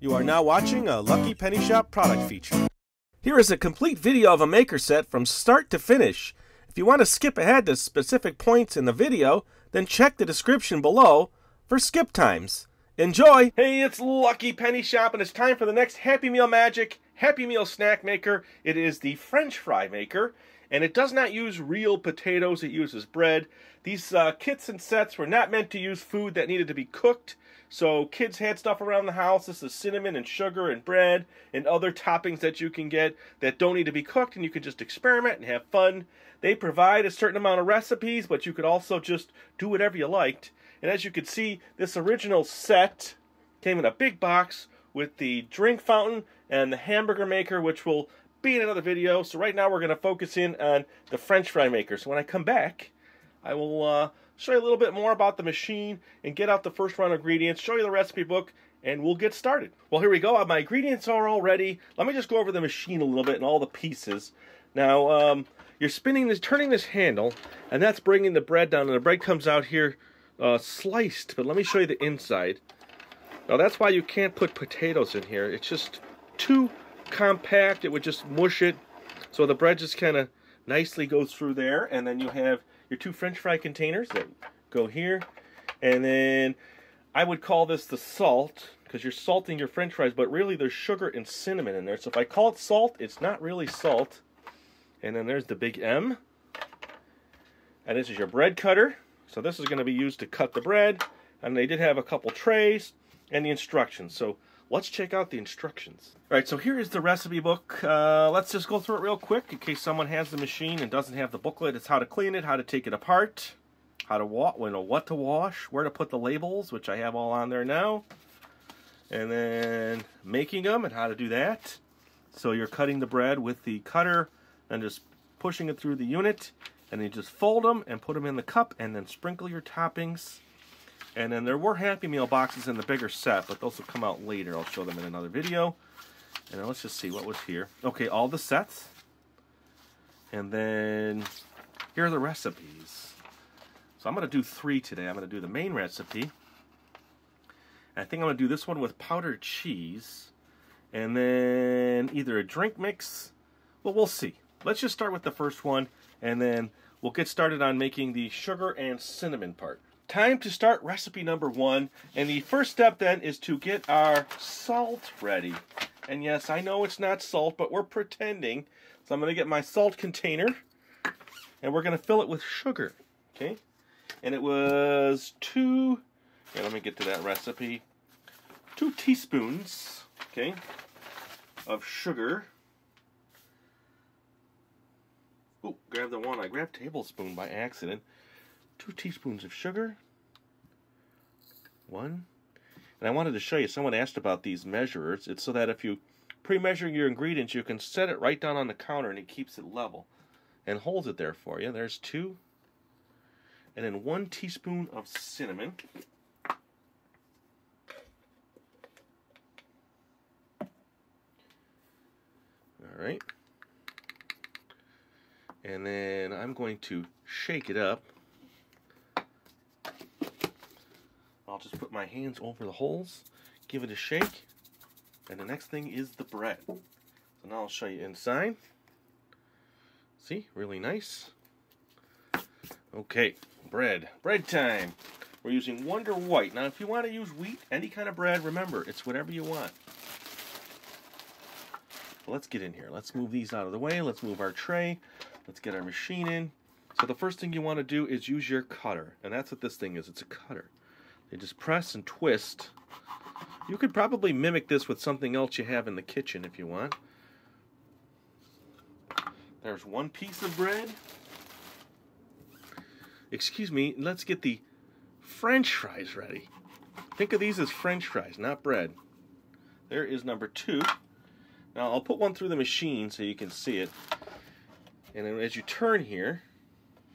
You are now watching a Lucky Penny Shop product feature. Here is a complete video of a maker set from start to finish. If you want to skip ahead to specific points in the video, then check the description below for skip times. Enjoy! Hey, it's Lucky Penny Shop and it's time for the next Happy Meal Magic Happy Meal snack maker. It is the French fry maker and it does not use real potatoes, it uses bread. These uh, kits and sets were not meant to use food that needed to be cooked. So kids had stuff around the house. This is cinnamon and sugar and bread and other toppings that you can get that don't need to be cooked and you can just experiment and have fun. They provide a certain amount of recipes, but you could also just do whatever you liked. And as you can see, this original set came in a big box with the drink fountain and the hamburger maker, which will be in another video. So right now we're going to focus in on the french fry maker. So when I come back, I will uh, show you a little bit more about the machine and get out the first round of ingredients, show you the recipe book, and we'll get started. Well, here we go. My ingredients are all ready. Let me just go over the machine a little bit and all the pieces. Now, um, you're spinning this, turning this handle, and that's bringing the bread down, and the bread comes out here uh, sliced. But let me show you the inside. Now, that's why you can't put potatoes in here. It's just too compact. It would just mush it. So the bread just kind of nicely goes through there. And then you have your two french fry containers that go here. And then I would call this the salt because you're salting your french fries, but really there's sugar and cinnamon in there. So if I call it salt, it's not really salt. And then there's the big M. And this is your bread cutter. So this is going to be used to cut the bread. And they did have a couple trays and the instructions. So let's check out the instructions. All right, so here is the recipe book. Uh, let's just go through it real quick in case someone has the machine and doesn't have the booklet. It's how to clean it, how to take it apart, how to wash, you what to wash, where to put the labels, which I have all on there now, and then making them and how to do that. So you're cutting the bread with the cutter and just pushing it through the unit, and then you just fold them and put them in the cup, and then sprinkle your toppings and then there were Happy Meal boxes in the bigger set, but those will come out later. I'll show them in another video. And let's just see what was here. Okay, all the sets. And then here are the recipes. So I'm going to do three today. I'm going to do the main recipe. I think I'm going to do this one with powdered cheese. And then either a drink mix. Well, we'll see. Let's just start with the first one. And then we'll get started on making the sugar and cinnamon part time to start recipe number one. And the first step then is to get our salt ready. And yes, I know it's not salt, but we're pretending. So I'm going to get my salt container and we're going to fill it with sugar. Okay. And it was two, yeah, let me get to that recipe. Two teaspoons, okay, of sugar. Oh, grab the one. I grabbed tablespoon by accident two teaspoons of sugar, one, and I wanted to show you, someone asked about these measurers. It's so that if you pre-measure your ingredients, you can set it right down on the counter and it keeps it level and holds it there for you. There's two, and then one teaspoon of cinnamon. All right. And then I'm going to shake it up. I'll just put my hands over the holes, give it a shake, and the next thing is the bread. So now I'll show you inside. See, really nice. Okay, bread. Bread time. We're using Wonder White. Now, if you want to use wheat, any kind of bread, remember, it's whatever you want. Well, let's get in here. Let's move these out of the way. Let's move our tray. Let's get our machine in. So the first thing you want to do is use your cutter. And that's what this thing is. It's a cutter. They just press and twist. You could probably mimic this with something else you have in the kitchen if you want. There's one piece of bread. Excuse me, let's get the french fries ready. Think of these as french fries, not bread. There is number two. Now I'll put one through the machine so you can see it. And then as you turn here,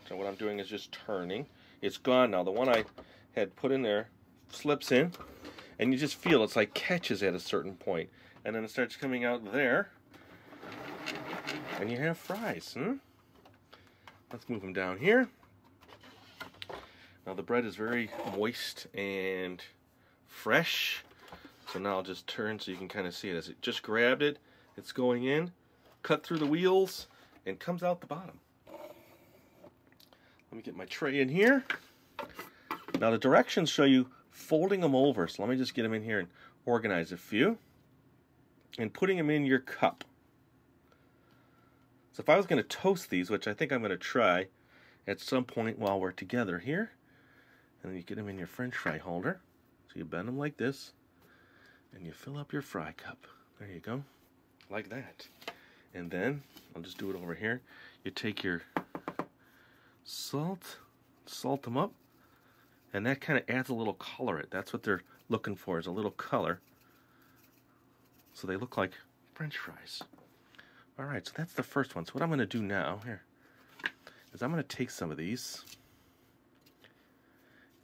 so what I'm doing is just turning. It's gone now. The one I had put in there slips in and you just feel it's like catches at a certain point and then it starts coming out there and you have fries hmm? let's move them down here now the bread is very moist and fresh So now I'll just turn so you can kind of see it. As it just grabbed it, it's going in, cut through the wheels, and comes out the bottom. Let me get my tray in here. Now the directions show you folding them over. So let me just get them in here and organize a few. And putting them in your cup. So if I was going to toast these, which I think I'm going to try at some point while we're together here, and then you get them in your french fry holder. So you bend them like this, and you fill up your fry cup. There you go, like that. And then, I'll just do it over here. You take your salt, salt them up, and that kind of adds a little color. It That's what they're looking for, is a little color. So they look like french fries. All right, so that's the first one. So what I'm going to do now here is I'm going to take some of these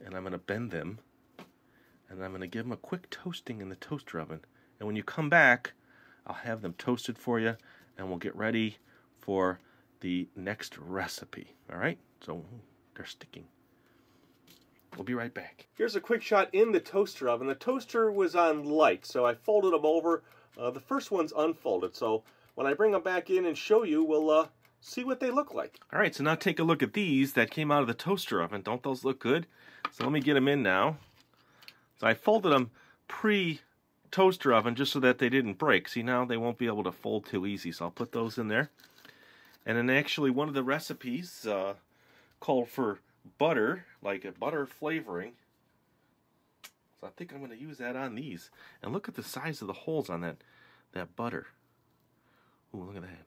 and I'm going to bend them and I'm going to give them a quick toasting in the toaster oven. And when you come back, I'll have them toasted for you and we'll get ready for the next recipe. All right, so they're sticking. We'll be right back. Here's a quick shot in the toaster oven. The toaster was on light, so I folded them over. Uh, the first one's unfolded, so when I bring them back in and show you, we'll uh, see what they look like. All right, so now take a look at these that came out of the toaster oven. Don't those look good? So let me get them in now. So I folded them pre-toaster oven just so that they didn't break. See, now they won't be able to fold too easy, so I'll put those in there. And then actually one of the recipes uh, called for butter, like a butter flavoring. So I think I'm going to use that on these. And look at the size of the holes on that, that butter. Ooh, look at that.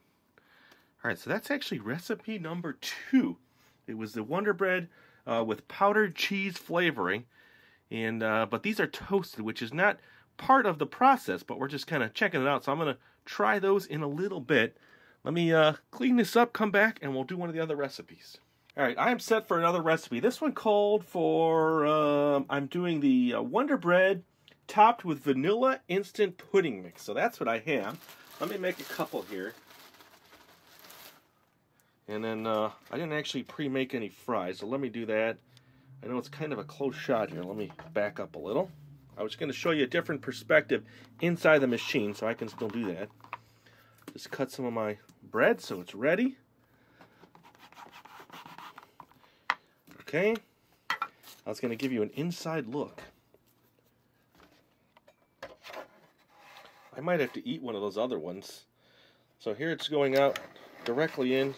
All right, so that's actually recipe number two. It was the Wonder Bread uh, with powdered cheese flavoring, and uh, but these are toasted, which is not part of the process, but we're just kind of checking it out. So I'm going to try those in a little bit. Let me uh, clean this up, come back, and we'll do one of the other recipes. All right, I am set for another recipe. This one called for, um, I'm doing the uh, Wonder Bread topped with vanilla instant pudding mix. So that's what I have. Let me make a couple here. And then uh, I didn't actually pre-make any fries, so let me do that. I know it's kind of a close shot here. Let me back up a little. I was going to show you a different perspective inside the machine, so I can still do that. Just cut some of my bread so it's ready. Okay. I was going to give you an inside look. I might have to eat one of those other ones. So here it's going out directly in.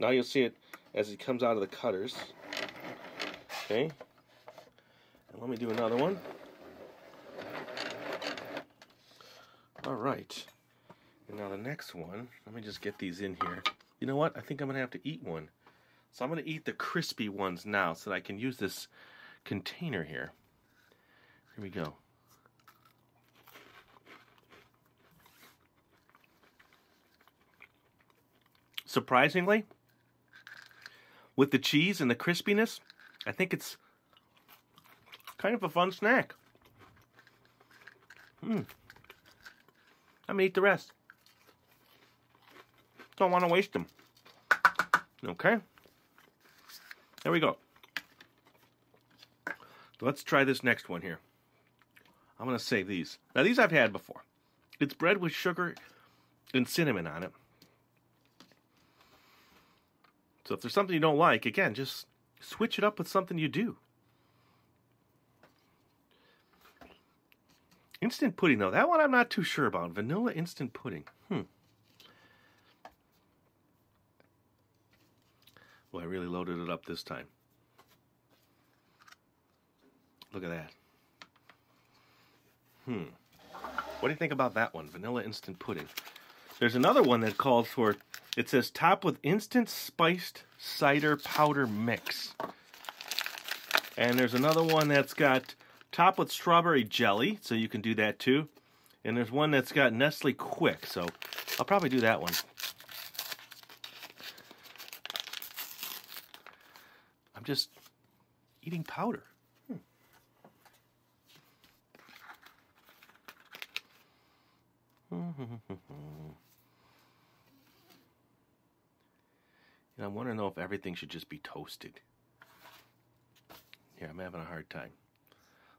Now you'll see it as it comes out of the cutters. Okay. And let me do another one. All right. And now the next one, let me just get these in here. You know what? I think I'm going to have to eat one. So I'm going to eat the crispy ones now so that I can use this container here. Here we go. surprisingly, with the cheese and the crispiness, I think it's kind of a fun snack. Hmm. I'm gonna eat the rest. Don't want to waste them. Okay. There we go. Let's try this next one here. I'm gonna save these. Now these I've had before. It's bread with sugar and cinnamon on it. So if there's something you don't like, again, just switch it up with something you do. Instant pudding, though. That one I'm not too sure about. Vanilla instant pudding. Hmm. Well, I really loaded it up this time. Look at that. Hmm. What do you think about that one? Vanilla instant pudding. There's another one that calls for it says top with instant spiced cider powder mix. And there's another one that's got top with strawberry jelly, so you can do that too. And there's one that's got Nestle Quik, so I'll probably do that one. I'm just eating powder. Hmm. and I want to know if everything should just be toasted. Here, I'm having a hard time.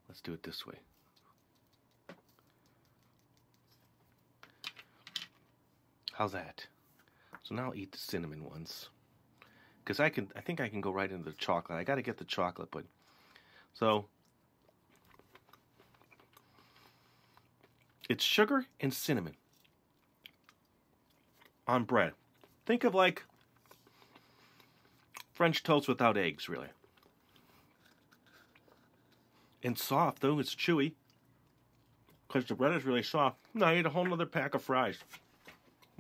Let's do it this way. How's that? So now I'll eat the cinnamon ones. Because I can, I think I can go right into the chocolate. I got to get the chocolate, but so it's sugar and cinnamon on bread. Think of like French toast without eggs, really. And soft, though. It's chewy. Because the bread is really soft. No, I need a whole other pack of fries.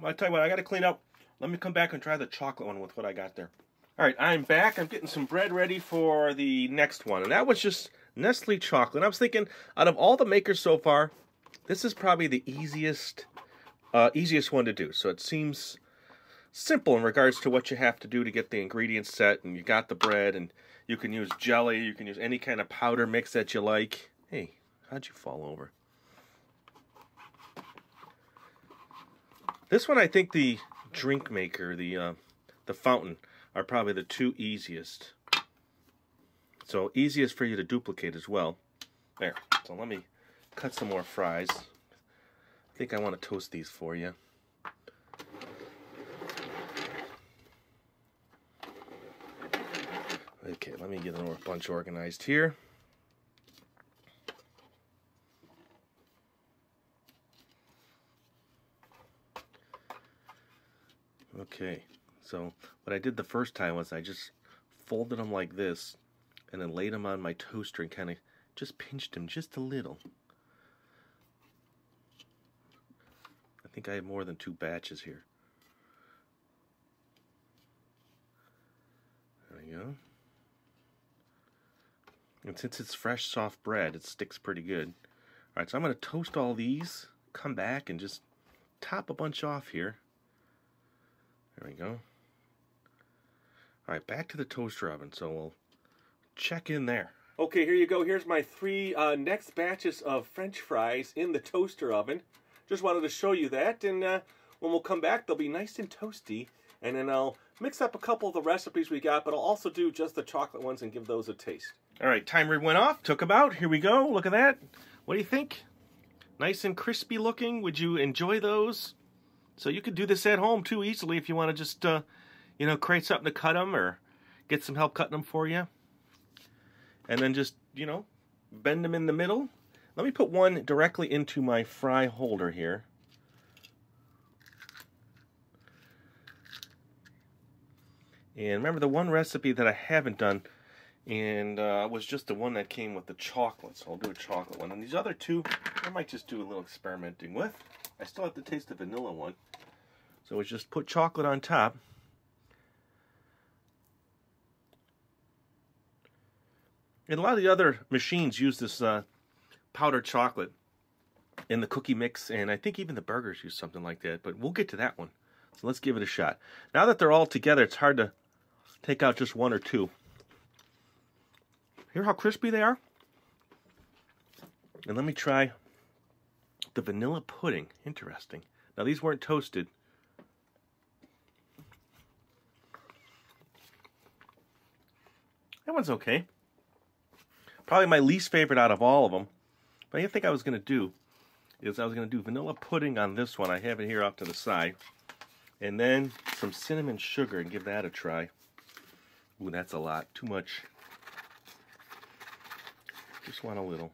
I tell you what, I got to clean up. Let me come back and try the chocolate one with what I got there. All right, I'm back. I'm getting some bread ready for the next one. And that was just Nestle chocolate. I was thinking, out of all the makers so far, this is probably the easiest, uh, easiest one to do. So it seems simple in regards to what you have to do to get the ingredients set. And you got the bread, and you can use jelly. You can use any kind of powder mix that you like. Hey, how'd you fall over? This one, I think the drink maker, the uh, the fountain, are probably the two easiest. So easiest for you to duplicate as well. There. So let me cut some more fries. I think I want to toast these for you. Okay, let me get a bunch organized here. Okay, so what I did the first time was I just folded them like this and then laid them on my toaster and kind of just pinched them just a little. I think I have more than two batches here. There we go. And since it's fresh, soft bread, it sticks pretty good. Alright, so I'm going to toast all these, come back, and just top a bunch off here. There we go. Alright, back to the toaster oven, so we'll check in there. Okay, here you go. Here's my three uh, next batches of french fries in the toaster oven. Just wanted to show you that, and uh, when we'll come back, they'll be nice and toasty. And then I'll mix up a couple of the recipes we got, but I'll also do just the chocolate ones and give those a taste. All right, timer went off, took about. Here we go. Look at that. What do you think? Nice and crispy looking. Would you enjoy those? So you could do this at home too easily if you want to just, uh, you know, create something to cut them or get some help cutting them for you. And then just, you know, bend them in the middle. Let me put one directly into my fry holder here. And remember the one recipe that I haven't done and uh, was just the one that came with the chocolate. So I'll do a chocolate one. And these other two, I might just do a little experimenting with. I still have to taste the vanilla one. So it's just put chocolate on top. And a lot of the other machines use this uh, powdered chocolate in the cookie mix, and I think even the burgers use something like that, but we'll get to that one. So let's give it a shot. Now that they're all together, it's hard to take out just one or two. Hear how crispy they are? And let me try the vanilla pudding. Interesting. Now these weren't toasted. That one's okay. Probably my least favorite out of all of them. But I think I was going to do is I was going to do vanilla pudding on this one. I have it here off to the side. And then some cinnamon sugar and give that a try. Ooh, that's a lot. Too much. Just want a little.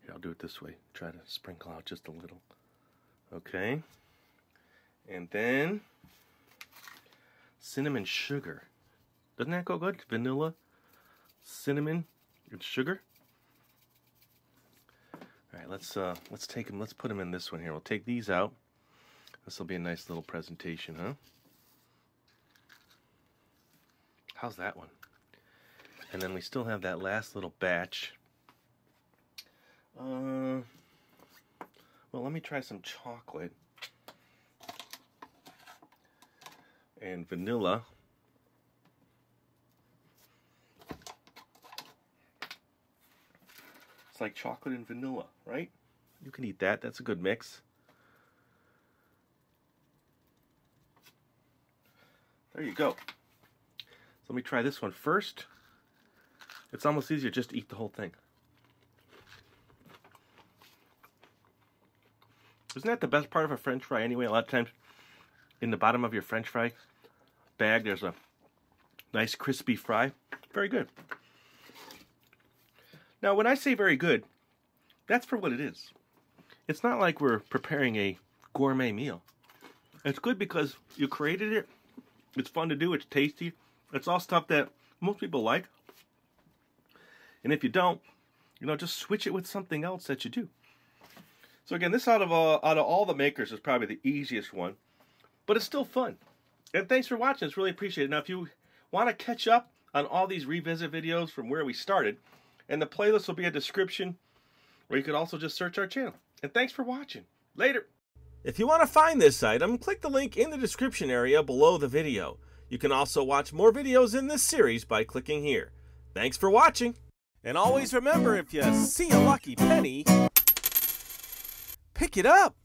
Here, I'll do it this way. Try to sprinkle out just a little. Okay. And then cinnamon sugar. Doesn't that go good? Vanilla, cinnamon, and sugar. All right, let's uh, let's take them. Let's put them in this one here. We'll take these out. This will be a nice little presentation, huh? How's that one? And then we still have that last little batch. Uh, well, let me try some chocolate and vanilla. It's like chocolate and vanilla, right? You can eat that. That's a good mix. There you go. So let me try this one first. It's almost easier just to eat the whole thing. Isn't that the best part of a french fry anyway? A lot of times in the bottom of your french fry bag, there's a nice crispy fry. Very good. Now, when I say very good, that's for what it is. It's not like we're preparing a gourmet meal. It's good because you created it. It's fun to do. It's tasty. It's all stuff that most people like. And if you don't, you know, just switch it with something else that you do. So again, this out of uh, out of all the makers is probably the easiest one, but it's still fun. And thanks for watching. It's really appreciated. Now, if you want to catch up on all these revisit videos from where we started, and the playlist will be a description, or you could also just search our channel. And thanks for watching. Later. If you want to find this item, click the link in the description area below the video. You can also watch more videos in this series by clicking here. Thanks for watching. And always remember, if you see a lucky penny, pick it up.